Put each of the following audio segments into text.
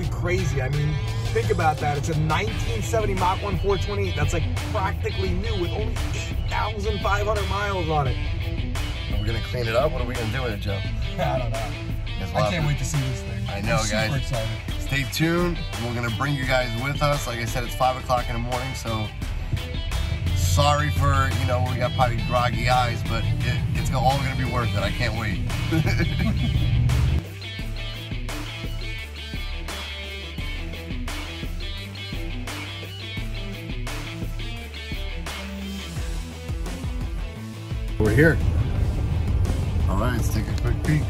Absolutely crazy. I mean, think about that. It's a 1970 Mach 1 428 that's like practically new with only 8,500 miles on it. Are we going to clean it up? What are we to do with it, Joe? I don't know. I can't wait to see this thing. I know, I'm super excited. Stay tuned. We're gonna bring you guys with us. Like I said, it's five o'clock in the morning, so sorry for you know we got probably groggy eyes, but it, it's all gonna be worth it. I can't wait. We're here. All right, let's take a quick peek.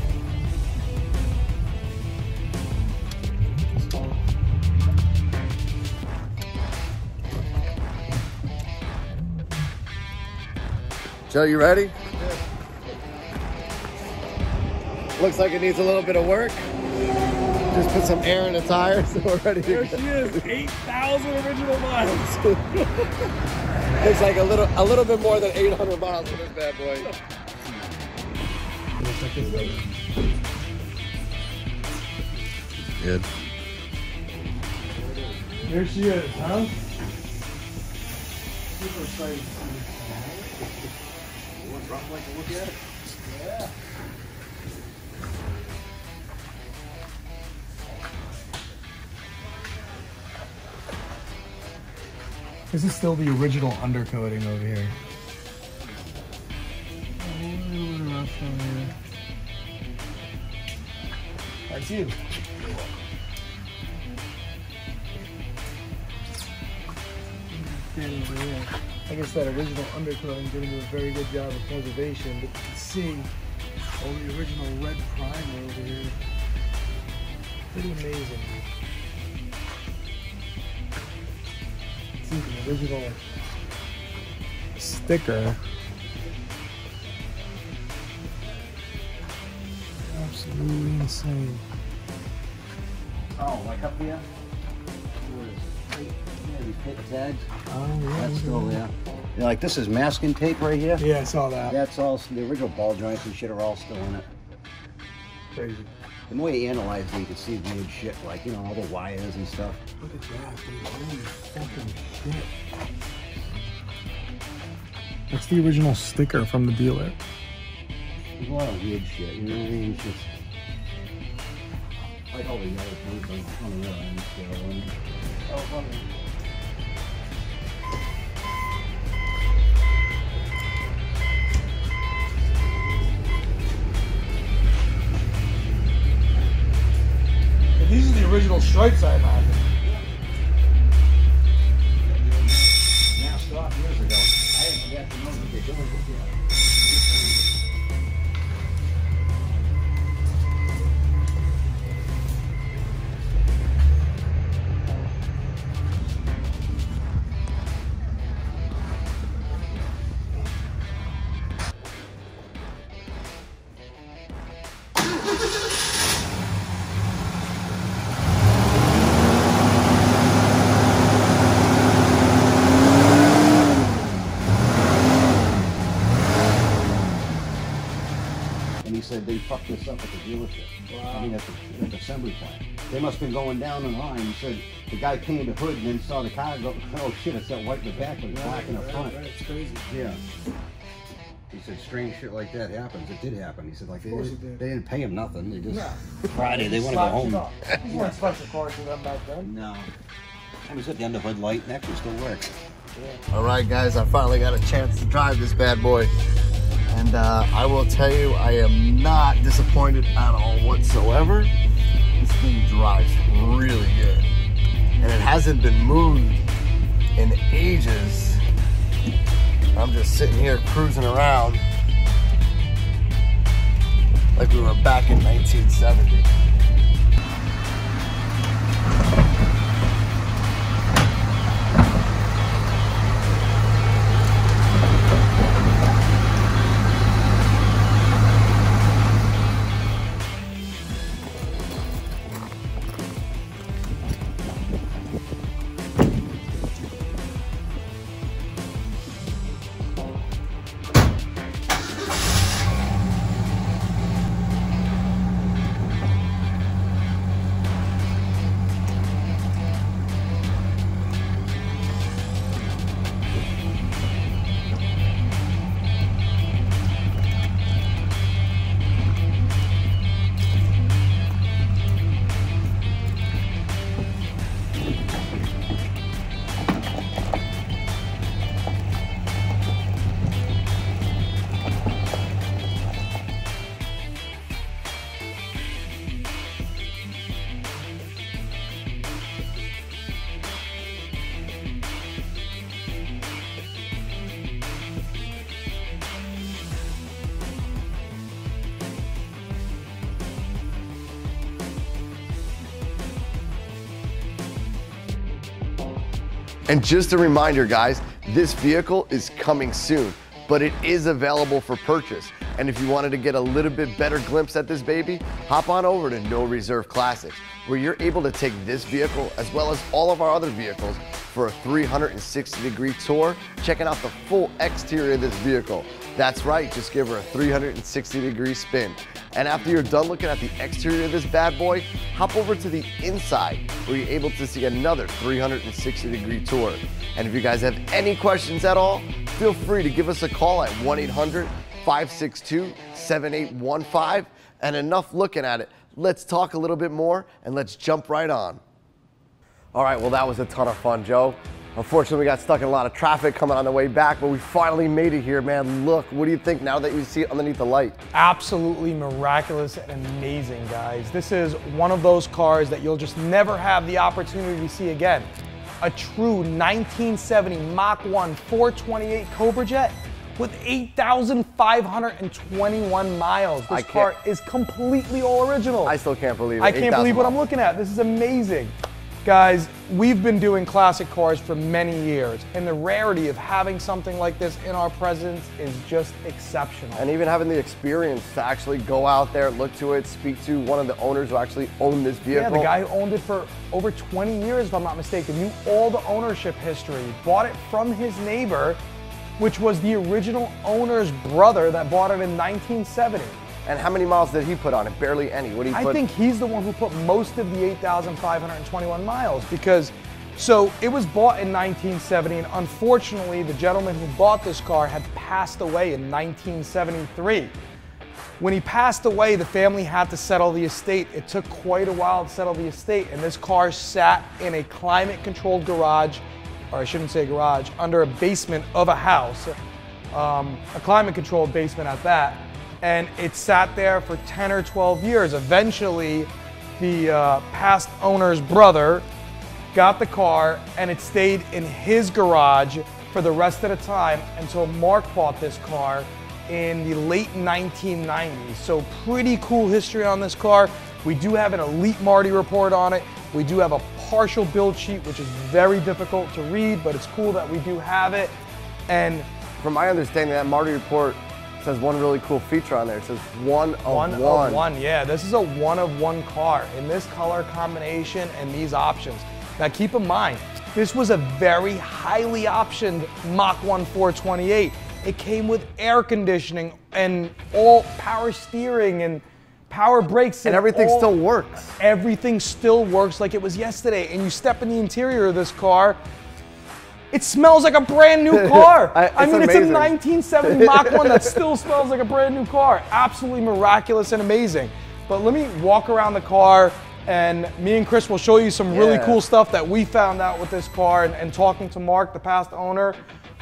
Joe, you ready? Yeah. Looks like it needs a little bit of work. Just put some air in the tires and we're ready to There go. she is, 8,000 original miles. Looks like a little a little bit more than 800 miles for this bad boy. Good. There she is, huh? Super excited. This is still the original undercoating over here. That's you. I guess that original undercoating didn't do a very good job of preservation, but you can see all the original red primer over here. Pretty amazing. See the original sticker. Absolutely insane. Oh, like up here? What is? Yeah, these paper tags. Oh yeah. That's still there. Yeah, like this is masking tape right here. Yeah, I saw that. That's all, the original ball joints and shit are all still in it. Crazy. The more you analyze it, you can see weird shit, like, you know, all the wires and stuff. Look at that, dude. Holy fucking shit. That's the original sticker from the dealer. There's a lot of weird shit, you know what I mean? It's just... Like all the yellow things on, on the other end still. And, oh, funny. These are the said they fucked this up at the dealership. I mean, at the, at the assembly plant. They must have been going down the line. He said the guy came to hood and then saw the car go, oh shit, it's that white in the back with black in the front. It's crazy. Yeah. He said strange shit like that happens. It did happen. He said like they, didn't, did. they didn't pay him nothing. They just No. Friday they want to go home. You weren't special cars for them back then. No. I was at the under hood light and actually still works. All right, guys, I finally got a chance to drive this bad boy. And uh, I will tell you, I am not disappointed at all whatsoever. This thing drives really good. And it hasn't been moved in ages. I'm just sitting here cruising around like we were back in 1970. And just a reminder, guys, this vehicle is coming soon, but it is available for purchase. And if you wanted to get a little bit better glimpse at this baby, hop on over to No Reserve Classics, where you're able to take this vehicle as well as all of our other vehicles for a 360 degree tour, checking out the full exterior of this vehicle. That's right, just give her a 360 degree spin. And after you're done looking at the exterior of this bad boy, hop over to the inside where you're able to see another 360 degree tour. And if you guys have any questions at all, feel free to give us a call at 1-800-562-7815. And enough looking at it, let's talk a little bit more and let's jump right on. All right, well, that was a ton of fun, Joe. Unfortunately, we got stuck in a lot of traffic coming on the way back, but we finally made it here, man. Look, what do you think now that you see it underneath the light? Absolutely miraculous and amazing, guys. This is one of those cars that you'll just never have the opportunity to see again. A true 1970 Mach 1 428 Cobra Jet with 8,521 miles. This car is completely all original. I still can't believe it. I can't believe what I'm looking at. This is amazing. Guys, we've been doing classic cars for many years, and the rarity of having something like this in our presence is just exceptional. And even having the experience to actually go out there, look to it, speak to one of the owners who actually owned this vehicle. Yeah, the guy who owned it for over 20 years, if I'm not mistaken, knew all the ownership history, bought it from his neighbor, which was the original owner's brother that bought it in 1970. And how many miles did he put on it? Barely any. What do you I put? think he's the one who put most of the 8,521 miles because so it was bought in 1970 and unfortunately the gentleman who bought this car had passed away in 1973. When he passed away, the family had to settle the estate. It took quite a while to settle the estate and this car sat in a climate controlled garage, or I shouldn't say garage, under a basement of a house, um, a climate controlled basement at that and it sat there for 10 or 12 years. Eventually, the uh, past owner's brother got the car and it stayed in his garage for the rest of the time until Mark bought this car in the late 1990s. So pretty cool history on this car. We do have an Elite Marti report on it. We do have a partial build sheet, which is very difficult to read, but it's cool that we do have it. And from my understanding, that Marti report says one really cool feature on there. It says one of one. One of one, yeah. This is a one of one car in this color combination and these options. Now keep in mind, this was a very highly optioned Mach 1 428. It came with air conditioning and all power steering and power brakes. And, and everything all, still works. Everything still works like it was yesterday. And you step in the interior of this car, it smells like a brand new car. I, I mean, amazing. it's a 1970 Mach 1 that still smells like a brand new car. Absolutely miraculous and amazing. But let me walk around the car and me and Chris will show you some really yeah. cool stuff that we found out with this car and, and talking to Mark, the past owner,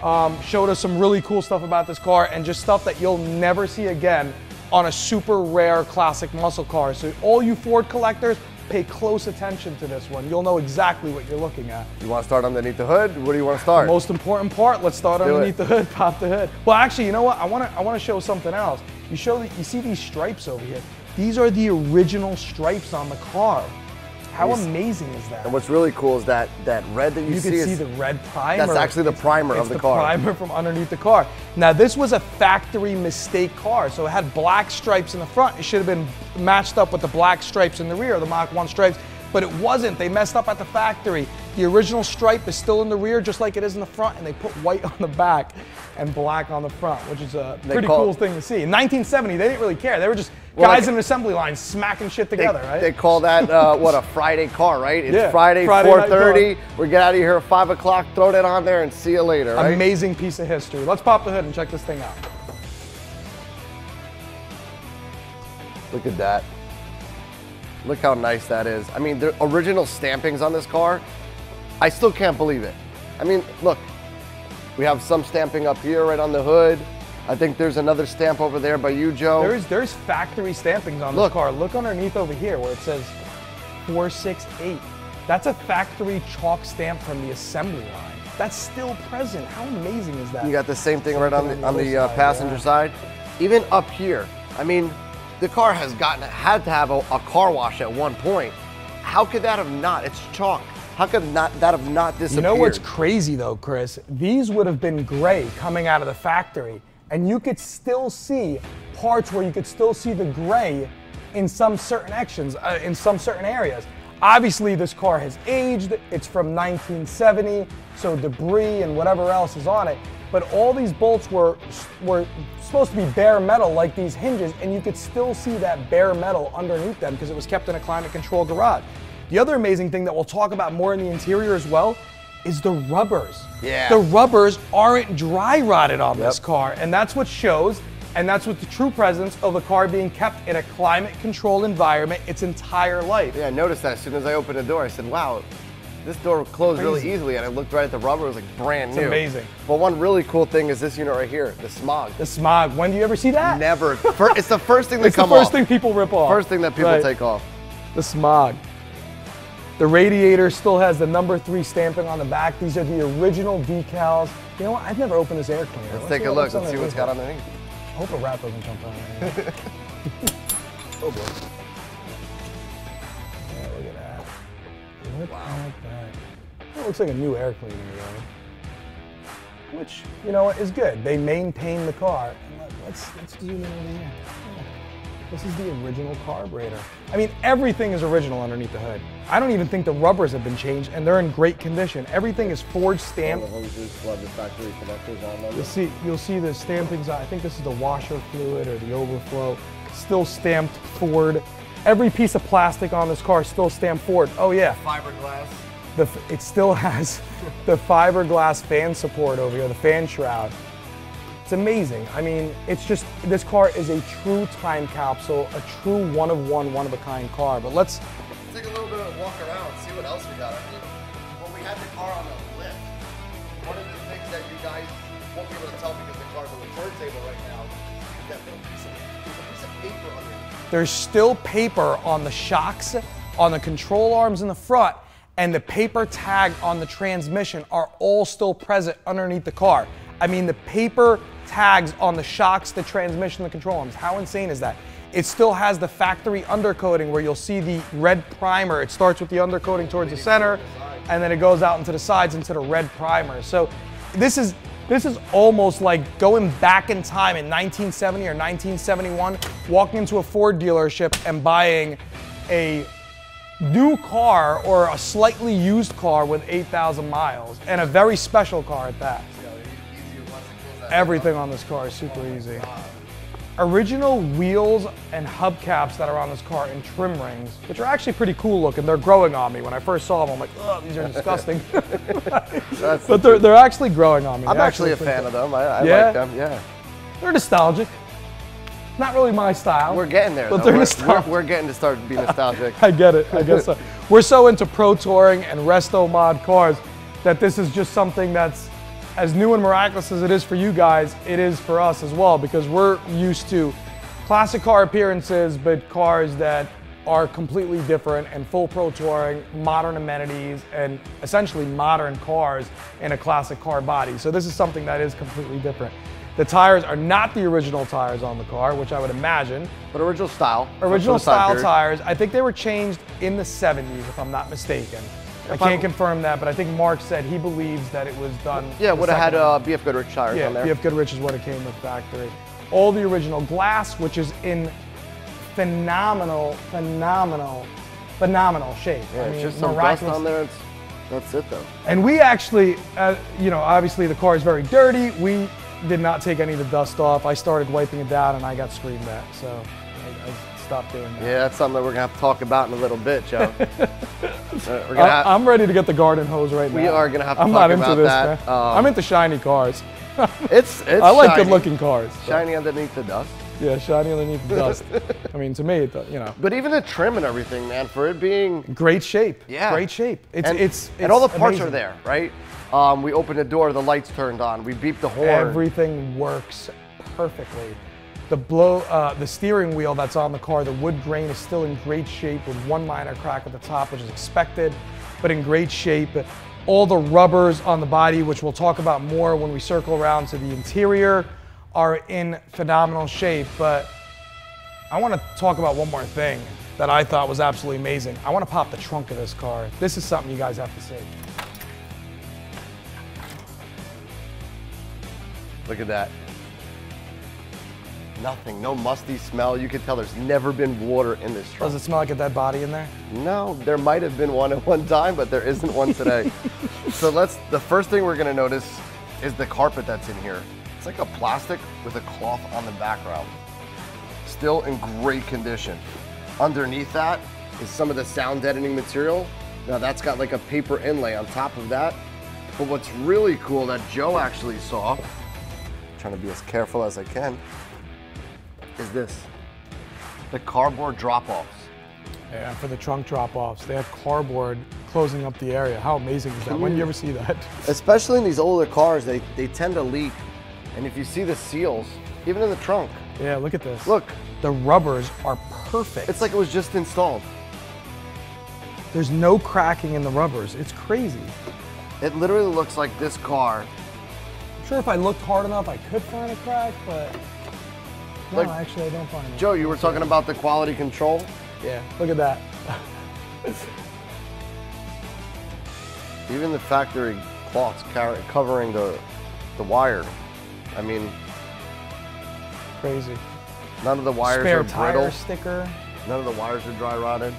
um, showed us some really cool stuff about this car and just stuff that you'll never see again on a super rare classic muscle car. So all you Ford collectors, pay close attention to this one. You'll know exactly what you're looking at. You want to start underneath the hood? Where do you want to start? The most important part. Let's start Let's underneath the hood. Pop the hood. Well, actually, you know what? I want to I want to show something else. You show that you see these stripes over here. These are the original stripes on the car. How amazing is that? And what's really cool is that that red that you, you see. You can see the red primer. That's actually the primer it's, of the, the car. primer from underneath the car. Now this was a factory mistake car, so it had black stripes in the front. It should have been matched up with the black stripes in the rear, the Mach 1 stripes but it wasn't. They messed up at the factory. The original stripe is still in the rear just like it is in the front, and they put white on the back and black on the front, which is a pretty cool thing to see. In 1970, they didn't really care. They were just well, guys like, in an assembly line smacking shit together, they, right? They call that, uh, what, a Friday car, right? It's yeah, Friday, Friday 4.30. We get out of here at 5 o'clock, throw that on there, and see you later, right? Amazing piece of history. Let's pop the hood and check this thing out. Look at that. Look how nice that is. I mean, the original stampings on this car, I still can't believe it. I mean, look, we have some stamping up here right on the hood. I think there's another stamp over there by you, Joe. There's there's factory stampings on Look. this car. Look underneath over here where it says 468. That's a factory chalk stamp from the assembly line. That's still present. How amazing is that? You got the same thing right on the, on the uh, passenger yeah. side. Even up here, I mean, the car has gotten had to have a, a car wash at one point. How could that have not? It's chalk. How could not that have not disappeared? You know what's crazy though, Chris? These would have been gray coming out of the factory, and you could still see parts where you could still see the gray in some certain actions, uh, in some certain areas. Obviously, this car has aged. It's from 1970, so debris and whatever else is on it. But all these bolts were were supposed to be bare metal, like these hinges, and you could still see that bare metal underneath them because it was kept in a climate control garage. The other amazing thing that we'll talk about more in the interior as well is the rubbers. Yeah. The rubbers aren't dry rotted on this car, and that's what shows, and that's what the true presence of the car being kept in a climate controlled environment its entire life. Yeah, I noticed that as soon as I opened the door, I said, "Wow, this door closed really easily." And I looked right at the rubber; it was like brand new. amazing. But one really cool thing is this unit right here, the smog. The smog. When do you ever see that? Never. It's the first thing that It's the first off. thing people rip off. First thing that people Right. take off. The smog. The radiator still has the number three stamping on the back. These are the original decals. You know what? I've never opened this air cleaner. Let's take a look. Let's see what's got underneath. I hope a rat doesn't jump out. Right oh boy. Yeah, look at that. Look at that. That looks like a new air cleaner, though. Which, you know what, is good. They maintain the car. Let- Let's, let's zoom in over here. This is the original carburetor. I mean, everything is original underneath the hood. I don't even think the rubbers have been changed, and they're in great condition. Everything is forged stamped. hoses, flood the factory connectors on them. You'll see, you'll see the stampings. I think this is the washer fluid or the overflow. Still stamped Ford. Every piece of plastic on this car is still stamped Ford. Oh yeah, Fiberglass. the, it still has the fiberglass fan support over here, the fan shroud. It's amazing. I mean, it's just this car is a true time capsule, a true one of one, one of a kind car. But let's Let's take a little bit of a walk around, see what else we got. I mean, when we had the car on the lift, one of the things that you guys won't be able to tell because the car's on the turntable right now is that little piece of, a piece of paper underneath. There's still paper on the shocks, on the control arms in the front, and the paper tag on the transmission are all still present underneath the car. I mean, the paper tags on the shocks, the transmission, the control arms. How insane is that? It still has the factory undercoating where you'll see the red primer. It starts with the undercoating towards the center, and then it goes out into the sides into the red primer. So this is this is almost like going back in time in 1970 or 1971, walking into a Ford dealership and buying a new car or a slightly used car with 8,000 miles and a very special car at that. Everything on this car is super easy. Original wheels and hubcaps that are on this car and trim rings, which are actually pretty cool looking. They're growing on me. When I first saw them, I'm like, oh, these are disgusting. But they're, they're actually growing on me. I'm They actually a fan of them. I, I Yeah? like them. Yeah. They're nostalgic. Not really my style. We're getting there. But though. they're we're, nostalgic. we're, we're getting to start being nostalgic. I get it. I guess so. We're so into pro touring and resto mod cars that this is just something that's as new and miraculous as it is for you guys, it is for us as well because we're used to classic car appearances, but cars that are completely different and full pro touring, modern amenities, and essentially modern cars in a classic car body. So this is something that is completely different. The tires are not the original tires on the car, which I would imagine. But original style. Original from the time style period. tires. I think they were changed in the 70s, if I'm not mistaken. I If I'm- can't confirm that, but I think Mark said he believes that it was done. Yeah, would have had uh, BF Goodrich tires yeah, on there. BF Goodrich is what it came with factory. All the original glass, which is in phenomenal, phenomenal, phenomenal shape. yeah, I mean, just some dust on there. That's it though. And we actually, uh, you know, obviously the car is very dirty. We did not take any of the dust off. I started wiping it down and I got screamed at, so I, I stopped doing that. Yeah, that's something that we're gonna have to talk about in a little bit, Joe. I, I'm ready to get the garden hose right now. We are gonna have to I'm talk not into about this, that. Um, I'm into shiny cars. it's, it's I like shiny. good-looking cars. so- Shiny underneath the dust. Yeah, shiny underneath the dust. I mean, to me, it, you know, But even the trim and everything, man, for it being great shape. Yeah. great shape. It's and, it's, and all the parts are there, right? Um, we opened the door, the lights turned on, we beeped the horn. Everything works perfectly. The blow, uh, the steering wheel that's on the car, the wood grain is still in great shape with one minor crack at the top, which is expected, but in great shape. All the rubbers on the body, which we'll talk about more when we circle around to the interior, are in phenomenal shape. But I want to talk about one more thing that I thought was absolutely amazing. I want to pop the trunk of this car. This is something you guys have to see. Look at that. Nothing, no musty smell. You can tell there's never been water in this truck. Does it smell like a dead body in there? No, there might have been one at one time, but there isn't one today. so let's, the first thing we're gonna notice is the carpet that's in here. It's like a plastic with a cloth on the background. Still in great condition. Underneath that is some of the sound deadening material. Now that's got like a paper inlay on top of that. But what's really cool that Joe actually saw, trying to be as careful as I can, is this. The cardboard drop-offs. Yeah, for the trunk drop-offs. They have cardboard closing up the area. How amazing is that? When do you ever see that? Especially in these older cars, they, they tend to leak. And if you see the seals, even in the trunk, Yeah, look at this. look, The rubbers are perfect. it's like it was just installed. There's no cracking in the rubbers. It's crazy. It literally looks like this car. I'm sure if I looked hard enough, I could find a crack, but no, Like- actually, I don't find it. Joe, you were talking about the quality control. Yeah, look at that. Even the factory cloths covering the, the wire. I mean, Crazy. none of the wires Spare are tire brittle. sticker, None of the wires are dry rotted.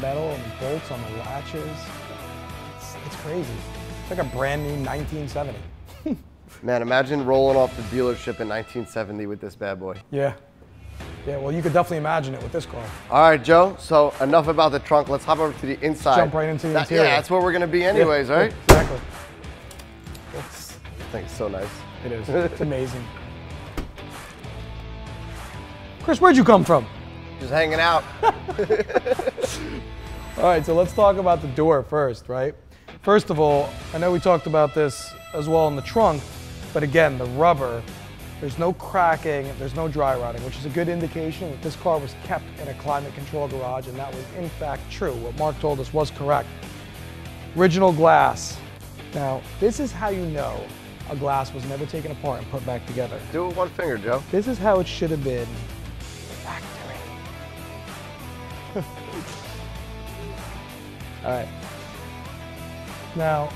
metal and bolts on the latches. It's, it's crazy. It's like a brand new 1970. Man, imagine rolling off the dealership in 1970 with this bad boy. Yeah. Yeah, well, you could definitely imagine it with this car. All right, Joe. So enough about the trunk. Let's hop over to the inside. Jump right into the That- interior. Yeah, that's where we're gonna be anyways, Yeah, right? Exactly. Think it's so nice. it is. It's amazing. Chris, where'd you come from? Just hanging out. All right, so let's talk about the door first, right? First of all, I know we talked about this as well in the trunk, but again, the rubber, there's no cracking, there's no dry rotting, which is a good indication that this car was kept in a climate control garage, and that was in fact true. What Mark told us was correct. Original glass. Now, this is how you know a glass was never taken apart and put back together. Do it with one finger, Joe. This is how it should have been factory. All right. Now,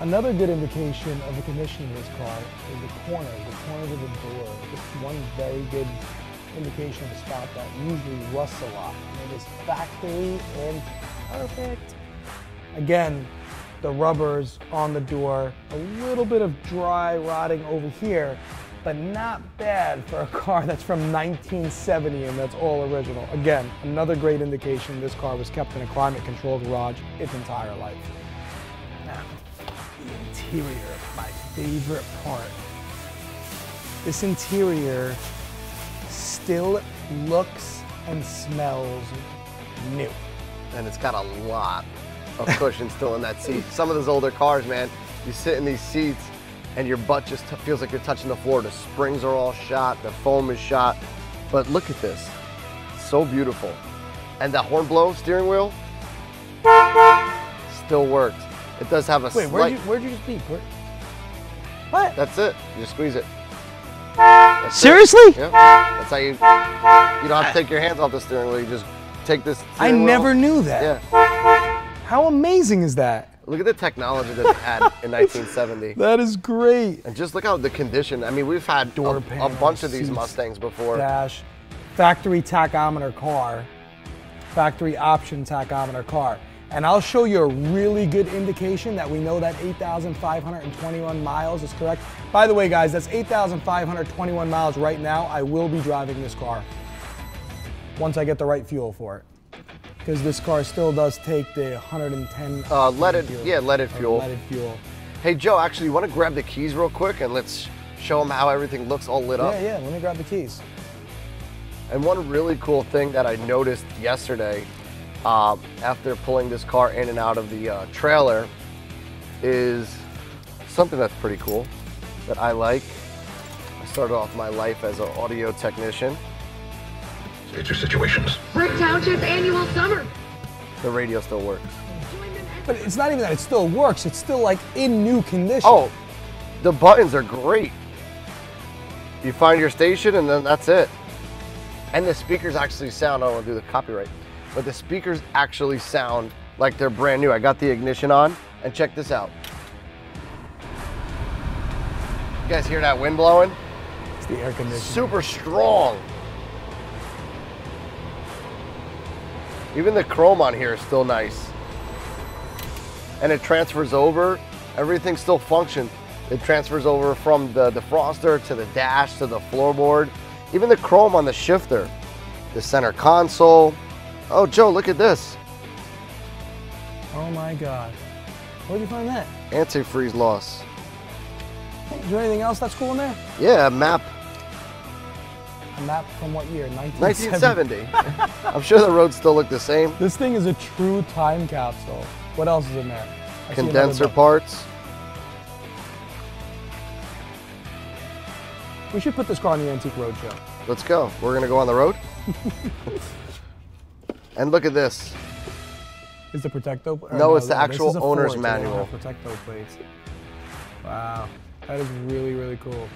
another good indication of the condition of this car is the corner, the corners of the door. Is one very good indication of a spot that usually rusts a lot. And it is factory and perfect. Again, the rubbers on the door, a little bit of dry rotting over here, but not bad for a car that's from 1970 and that's all original. Again, another great indication this car was kept in a climate controlled garage its entire life. Interior, my favorite part. This interior still looks and smells new. And it's got a lot of cushion still in that seat. Some of those older cars, man, you sit in these seats and your butt just feels like you're touching the floor. The springs are all shot, the foam is shot. But look at this. So beautiful. And that horn blow steering wheel still works. It does have a Wait, slight. where'd you, where'd you just beep? Where- What? That's it. You just squeeze it. That's it. Seriously? Yeah. That's how you. You don't have to take your hands off the steering wheel. You just take this. I steering wheel. never knew that. Yeah. How amazing is that? Look at the technology that they had in 1970. That is great. And just look how the condition. I mean, we've had Door a, a bunch of these seats, Mustangs before. Dash, factory tachometer car, factory option tachometer car. And I'll show you a really good indication that we know that 8,521 miles is correct. By the way, guys, that's 8,521 miles right now. I will be driving this car once I get the right fuel for it. Because this car still does take the 110 Uh, leaded, fuel. yeah, leaded fuel. Leaded fuel. Hey, Joe, actually, you want to grab the keys real quick and let's show them how everything looks all lit up? Yeah, yeah, let me grab the keys. And one really cool thing that I noticed yesterday uh, after pulling this car in and out of the uh, trailer is something that's pretty cool that I like. I started off my life as an audio technician. Major situations. Brick Township's annual summer. The radio still works. But it's not even that it still works, it's still like in new condition. Oh, the buttons are great. You find your station and then that's it. And the speakers actually sound, I don't want to do the copyright, but the speakers actually sound like they're brand new. I got the ignition on and check this out. You guys hear that wind blowing? It's the air conditioning. Super strong. Even the chrome on here is still nice. And it transfers over. Everything still functions. It transfers over from the defroster to the dash to the floorboard. Even the chrome on the shifter. The center console. Oh, Joe, look at this. Oh my God. Where'd you find that? Antifreeze loss. Is there anything else that's cool in there? Yeah, a map A map from what year? 1970. 1970. I'm sure the roads still look the same. This thing is a true time capsule. What else is in there? I Condenser parts. We should put this car on the Antique Roadshow. Let's go. We're gonna go on the road. and look at this. Is the Protecto? or No, it's the actual owner's Ford, so they don't manual. Protecto plates. Wow, that is really really cool.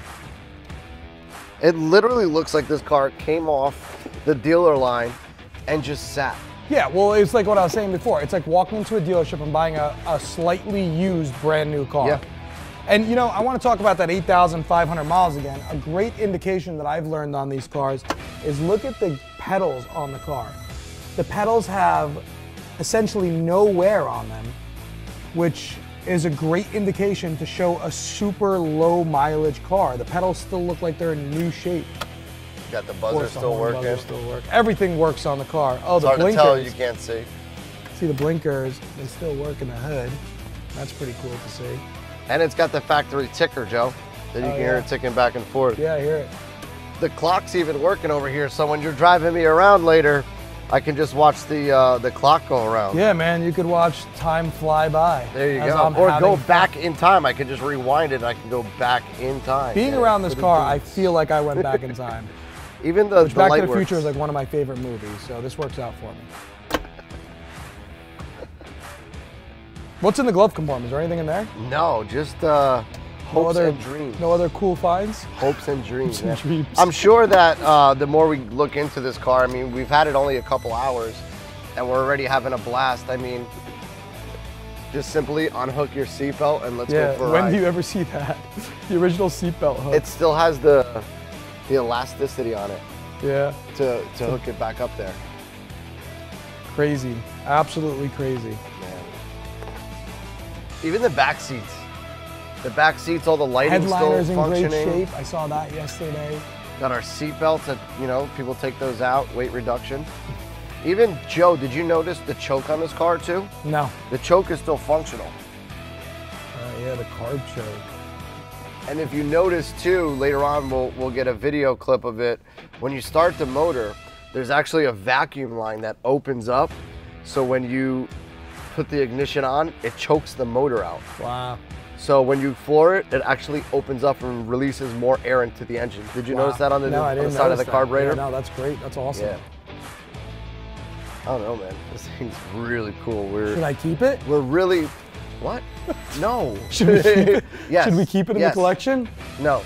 It literally looks like this car came off the dealer line and just sat. Yeah, well, it's like what I was saying before. It's like walking into a dealership and buying a, a slightly used brand new car. Yeah. And you know, I want to talk about that 8,500 miles again. A great indication that I've learned on these cars is look at the pedals on the car. The pedals have essentially no wear on them, which is a great indication to show a super low mileage car. The pedals still look like they're in new shape. Got the buzzer still working. buzzers still work. Everything works on the car. Oh, It's the hard to blinkers. tell, you can't see. See the blinkers, they still work in the hood. That's pretty cool to see. And it's got the factory ticker, Joe. That you Oh, can hear it ticking back and forth. Yeah, I hear it. The clock's even working over here, so when you're driving me around later, I can just watch the uh, the clock go around. Yeah, man, you could watch time fly by. There you go. I'm Or go fun. back in time. I can just rewind it and I can go back in time. Being Yeah, around this car. I feel like I went back in time. even the, Which the Back to the works. Future is like one of my favorite movies, so this works out for me. What's in the glove compartment? Is there anything in there? No, just uh, No hopes other, and dreams. no other cool finds? hopes and dreams. and man. dreams. I'm sure that uh, the more we look into this car, I mean, we've had it only a couple hours, and we're already having a blast. I mean, just simply unhook your seatbelt and let's yeah. go for a When ride. do you ever see that? the original seatbelt hook. It still has the the elasticity on it yeah. to, to hook it back up there. Crazy. Absolutely crazy. Man. Even the back seats. The back seats, all the lighting still Headliner's in great shape. I saw that yesterday. Got our seat belts that, you know, people take those out, weight reduction. Even Joe, did you notice the choke on this car too? No. The choke is still functional. Uh, yeah, the carb choke. And if you notice too, later on we'll, we'll get a video clip of it. When you start the motor, there's actually a vacuum line that opens up. So when you put the ignition on, it chokes the motor out. Wow. So when you floor it, it actually opens up and releases more air into the engine. Did you Wow. notice that on the, no, on the side of the that. carburetor? Yeah, no, that's great. That's awesome. Yeah. I don't know, man. This thing's really cool. We're Should I keep it? we're really what? No. Should we keep it? yes. Should we keep it in yes. the collection? No.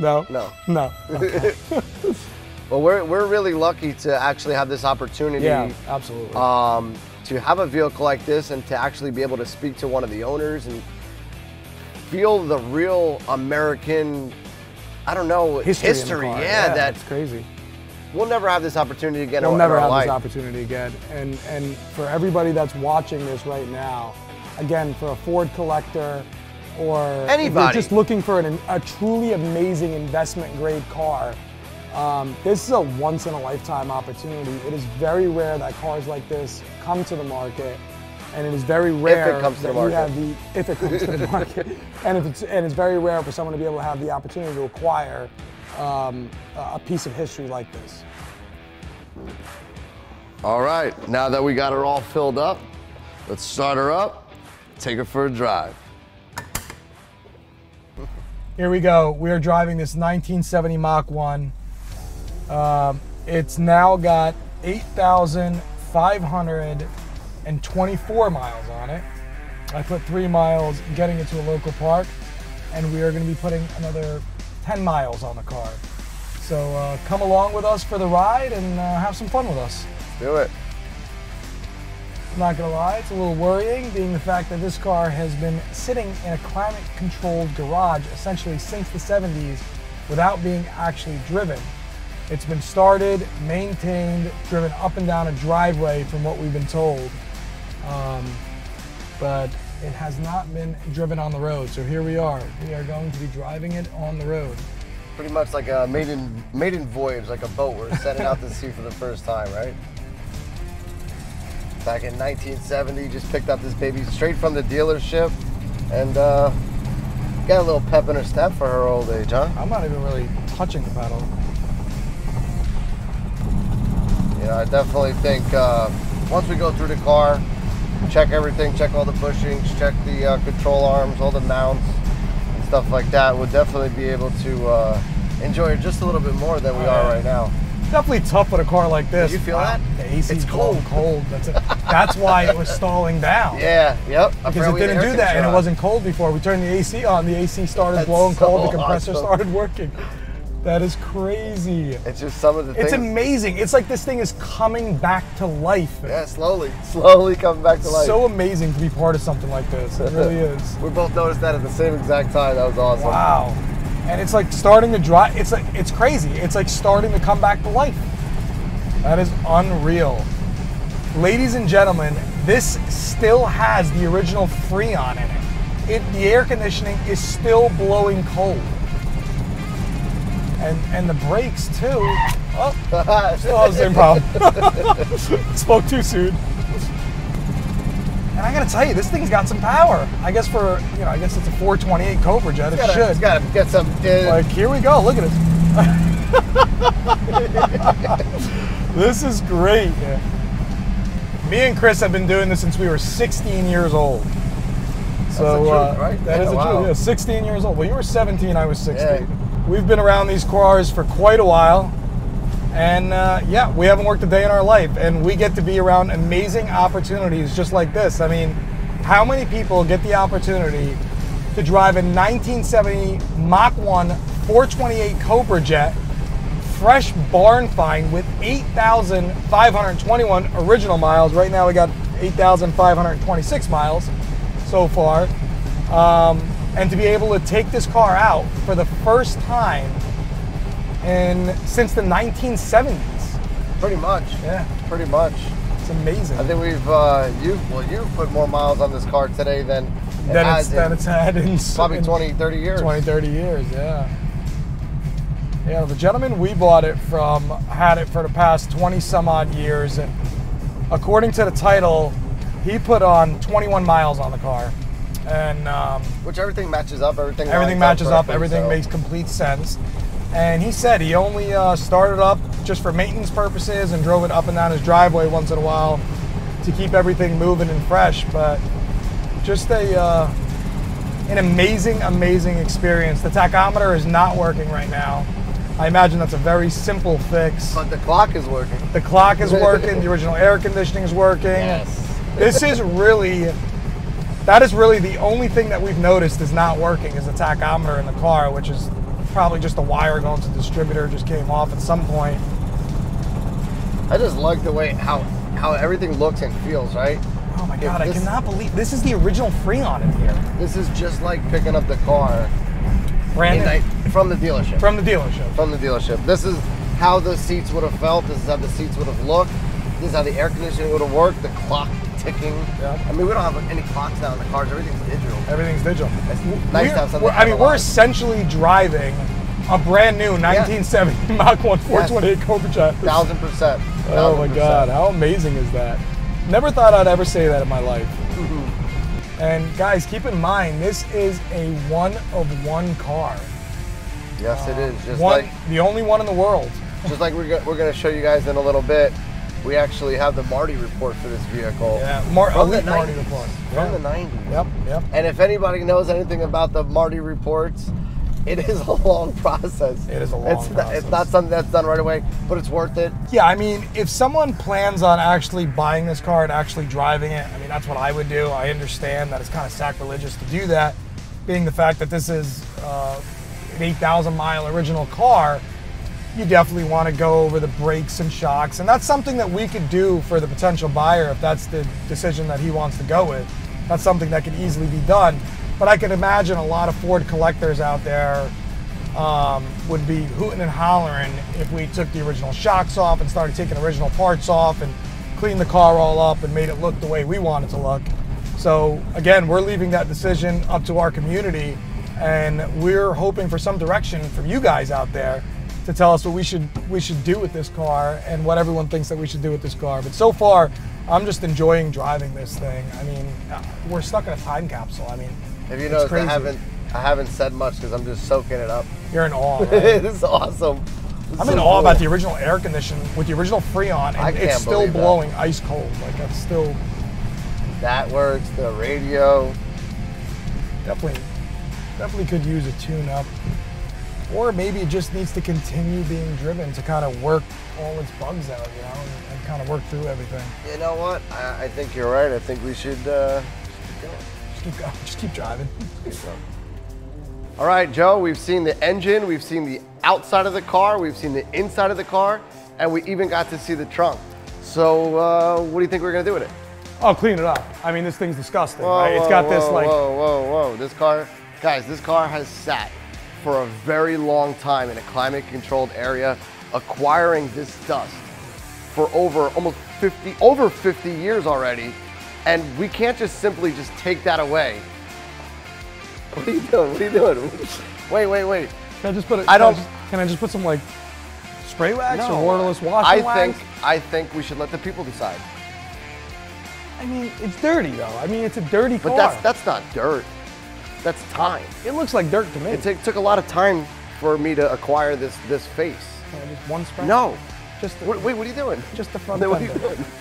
No. No. No. Well, we're, we're really lucky to actually have this opportunity yeah, absolutely. um, to have a vehicle like this and to actually be able to speak to one of the owners and feel the real American, I don't know, history. history. car. Yeah, that's crazy. we'll never have this opportunity again We'll never have life. this opportunity again. And and for everybody that's watching this right now, again, for a Ford collector or Anybody. just looking for an, a truly amazing investment grade car, um, this is a once in a lifetime opportunity. It is very rare that cars like this come to the market. And it is very rare comes to that the you market. have the if it comes to the market, and if it's and it's very rare for someone to be able to have the opportunity to acquire um, a piece of history like this. All right, now that we got her all filled up, let's start her up, take her for a drive. Here we go. We are driving this 1970 Mach 1. Um, it's now got 8,524 miles on it. I put three miles getting it to a local park, and we are going to be putting another 10 miles on the car. So uh, come along with us for the ride and uh, have some fun with us. Do it. I'm not gonna lie, it's a little worrying, being the fact that this car has been sitting in a climate-controlled garage essentially since the 70s without being actually driven. It's been started, maintained, driven up and down a driveway from what we've been told. Um, but it has not been driven on the road. So here we are. We are going to be driving it on the road. Pretty much like a maiden maiden voyage, like a boat. We're setting out to sea for the first time, right? Back in 1970, just picked up this baby straight from the dealership, and uh, got a little pep in her step for her old age, huh? I'm not even really touching the pedal. You know, I definitely think uh, once we go through the car, check everything, check all the bushings, check the uh, control arms, all the mounts, and stuff like that, we'll definitely be able to uh, enjoy it just a little bit more than we are right now. Definitely tough with a car like this. you feel that? The AC It's cold. cold. That's it. That's why it was stalling down. Yeah, yep. I Because it didn't do that and it wasn't cold before. We turned the AC on, the AC started That's blowing so cold, the compressor awesome. started working. That is crazy. It's just some of the It's things. amazing. It's like this thing is coming back to life. Yeah, slowly, slowly coming back to life. So amazing to be part of something like this. It really is. we both noticed that at the same exact time. That was awesome. Wow. And it's like starting to dry. It's like it's crazy. It's like starting to come back to life. That is unreal. Ladies and gentlemen, this still has the original Freon in it. It the air conditioning is still blowing cold. And and the brakes too. Oh, still has the same problem. Spoke too soon. And I gotta tell you, this thing's got some power. I guess for you know, I guess it's a 428 Cobra Jet. It Gotta- should. It's got to get some. Uh, Like, here we go. Look at this. this is great. Me and Chris have been doing this since we were 16 years old. So the truth, uh, right? that Yeah, is the wow. truth. Yeah, 16 years old. Well, you were 17. I was 16. Yeah. We've been around these cars for quite a while, and uh, yeah, we haven't worked a day in our life, and we get to be around amazing opportunities just like this. I mean, how many people get the opportunity to drive a 1970 Mach 1 428 Cobra Jet, fresh barn find with 8,521 original miles. Right now we got 8,526 miles so far. Um, and to be able to take this car out for the first time in since the 1970s. pretty much. Yeah, Pretty much. it's amazing. I think we've uh, you well you put more miles on this car today than it has it's, that in it's had in probably in 20, 30 years. 20, 30 years, yeah. Yeah, the gentleman we bought it from had it for the past 20 some odd years. And according to the title, he put on 21 miles on the car. And um, Which everything matches up. Everything. everything matches up, perfectly, everything so- makes complete sense. And he said he only uh, started up just for maintenance purposes and drove it up and down his driveway once in a while to keep everything moving and fresh. But just a uh, an amazing, amazing experience. The tachometer is not working right now. I imagine that's a very simple fix. But the clock is working. The clock is working. the original air conditioning is working. Yes. This is really, that is really the only thing that we've noticed is not working is the tachometer in the car, which is probably just a wire going to the distributor just came off at some point. I just like the way how how everything looks and feels. Right. Oh my god, I cannot believe this is the original Freon in here. This is just like picking up the car Brand a- from the dealership. from the dealership. from the dealership. This is how the seats would have felt. This is how the seats would have looked. This is how the air conditioning would have worked. The clock ticking. Yeah. I mean, we don't have any clocks now in the cars. Everything's digital. Everything's digital. It's nice We're- to have something. I mean, we're essentially driving a brand new 1970 Mach 1 428 Cobra Jet. thousand percent. Oh my. God, how amazing is that? Never thought I'd ever say that in my life. Mm-hmm. And guys, keep in mind, this is a one of one car. Yes, it is. Just one, like the only one in the world. just like we're go- we're gonna show you guys in a little bit. We actually have the Marti report for this vehicle. Yeah, Mar- From the elite Marti 90s. report. From Yeah. the '90s. Yep, yep. And if anybody knows anything about the Marti reports, it is a long process. It is a long it's Not, it's not something that's done right away, but it's worth it. Yeah, I mean, if someone plans on actually buying this car and actually driving it, I mean, that's what I would do. I understand that it's kind of sacrilegious to do that, being the fact that this is uh, an 8,000 mile original car, you definitely want to go over the brakes and shocks. And that's something that we could do for the potential buyer if that's the decision that he wants to go with. That's something that could easily be done. But I can imagine a lot of Ford collectors out there um, would be hooting and hollering if we took the original shocks off and started taking original parts off and cleaned the car all up and made it look the way we want it to look. So again, we're leaving that decision up to our community, and we're hoping for some direction from you guys out there to tell us what we should we should do with this car and what everyone thinks that we should do with this car. But so far, I'm just enjoying driving this thing. I mean, we're stuck in a time capsule. I mean, If you it's notice, I haven't I haven't said much because I'm just soaking it up. You're in awe. Right? this is awesome. This I'm is in so awe about the original air condition with the original Freon, I and it's still believe that. blowing ice cold. Like that's still That works. The radio. definitely definitely could use a tune up. Or maybe it just needs to continue being driven to kind of work all its bugs out, you know, and, and kind of work through everything. You know what? I, I think you're right. I think we should. Uh, Just keep going, just keep driving. All right, Joe. We've seen the engine. We've seen the outside of the car. We've seen the inside of the car, and we even got to see the trunk. So, uh, what do you think we're gonna do with it? I'll clean it up. I mean, this thing's disgusting, Whoa, right? It's whoa, got this whoa, like Whoa, whoa, whoa! This car, guys, this car has sat for a very long time in a climate-controlled area, acquiring this dust for over almost 50, over 50 years already, and we can't just simply just take that away. What are you doing? What are you doing? Wait, wait, wait. Can I just put it? I don't- just, can I just put some like spray wax No, or waterless wash? I wax? think I think we should let the people decide. I mean, it's dirty though. I mean, it's a dirty But car. that's that's not dirt. That's time. it looks like dirt to me. It took a lot of time for me to acquire this this face. I just one spray. No. just the, Wait, what are you doing? just the front what are you doing?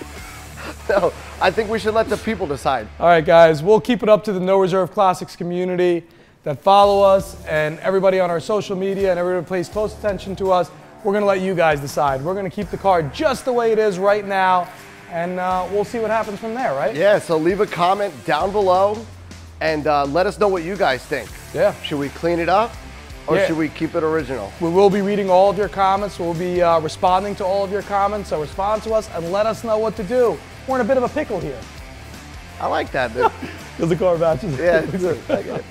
No, I think we should let the people decide. All right, guys, we'll keep it up to the No Reserve Classics community that follow us and everybody on our social media and everybody who pays close attention to us. We're going to let you guys decide. We're going to keep the car just the way it is right now, and uh, we'll see what happens from there, right? Yeah, so leave a comment down below and uh, let us know what you guys think. Yeah. Should we clean it up or Yeah. should we keep it original? We will be reading all of your comments. We'll be uh, responding to all of your comments. So respond to us and let us know what to do. We're in a bit of a pickle here. I like that. dude. Because the car matches. yeah, it's good. I it.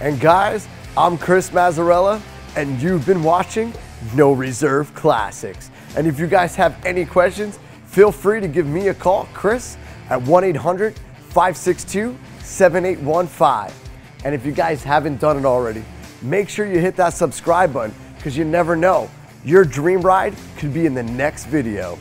And guys, I'm Chris Mazzarella, and you've been watching No Reserve Classics. And if you guys have any questions, feel free to give me a call, Chris, at 1 800 562 7815. And if you guys haven't done it already, make sure you hit that subscribe button because you never know. Your dream ride could be in the next video.